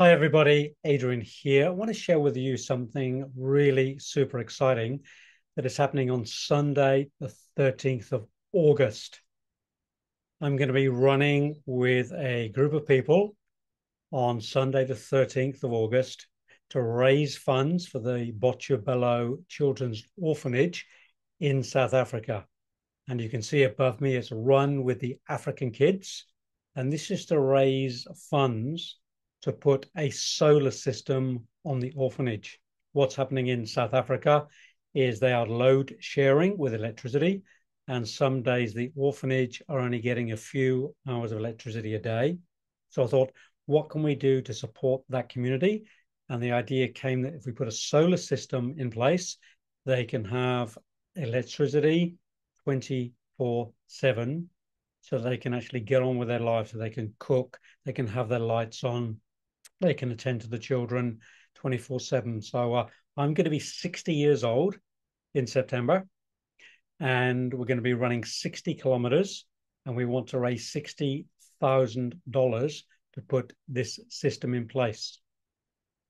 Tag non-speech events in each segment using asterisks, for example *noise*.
Hi, everybody. Adrian here. I want to share with you something really super exciting that is happening on Sunday, the 13th of August. I'm going to be running with a group of people on Sunday, the 13th of August, to raise funds for the Botshabelo Children's Orphanage in South Africa. And you can see above me, it's run with the African kids. And this is to raise funds to put a solar system on the orphanage. What's happening in South Africa is they are load sharing with electricity. And some days the orphanage are only getting a few hours of electricity a day. So I thought, what can we do to support that community? And the idea came that if we put a solar system in place, they can have electricity 24 7 so they can actually get on with their life so they can cook they can have their lights on they can attend to the children 24 7. So uh, I'm going to be 60 years old in September, and we're going to be running 60 kilometers, and we want to raise $60,000 to put this system in place.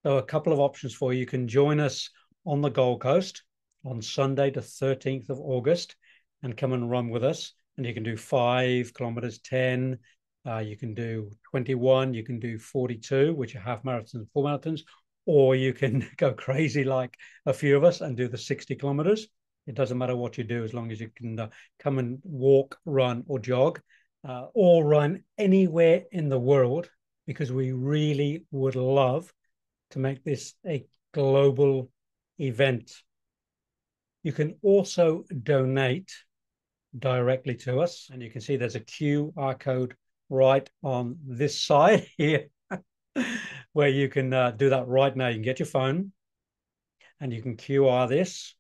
So, a couple of options for you. You can join us on the Gold Coast on Sunday, the 13th of August, and come and run with us. And you can do five kilometers, 10, uh, you can do 21, you can do 42, which are half marathons and full marathons, or you can *laughs* go crazy like a few of us and do the 60 kilometers. It doesn't matter what you do as long as you can uh, come and walk, run, or jog, uh, or run anywhere in the world because we really would love to make this a global event. You can also donate directly to us, and you can see there's a QR code right on this side *laughs* here, where you can uh, do that right now. You can get your phone and you can QR this,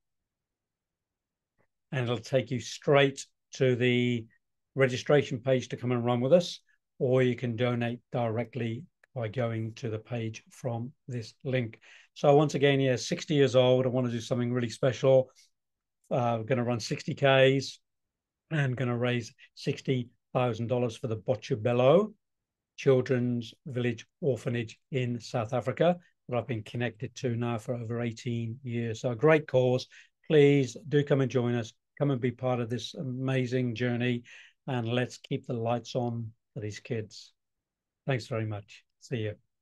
and it'll take you straight to the registration page to come and run with us, or you can donate directly by going to the page from this link. So once again, yeah, 60 years old. I want to do something really special. Uh, we're going to run 60 Ks and going to raise 60 thousand dollars for the Botshabelo Children's Village Orphanage in South Africa that I've been connected to now for over 18 years. So a great cause. Please do come and join us. Come and be part of this amazing journey and let's keep the lights on for these kids. Thanks very much. See you.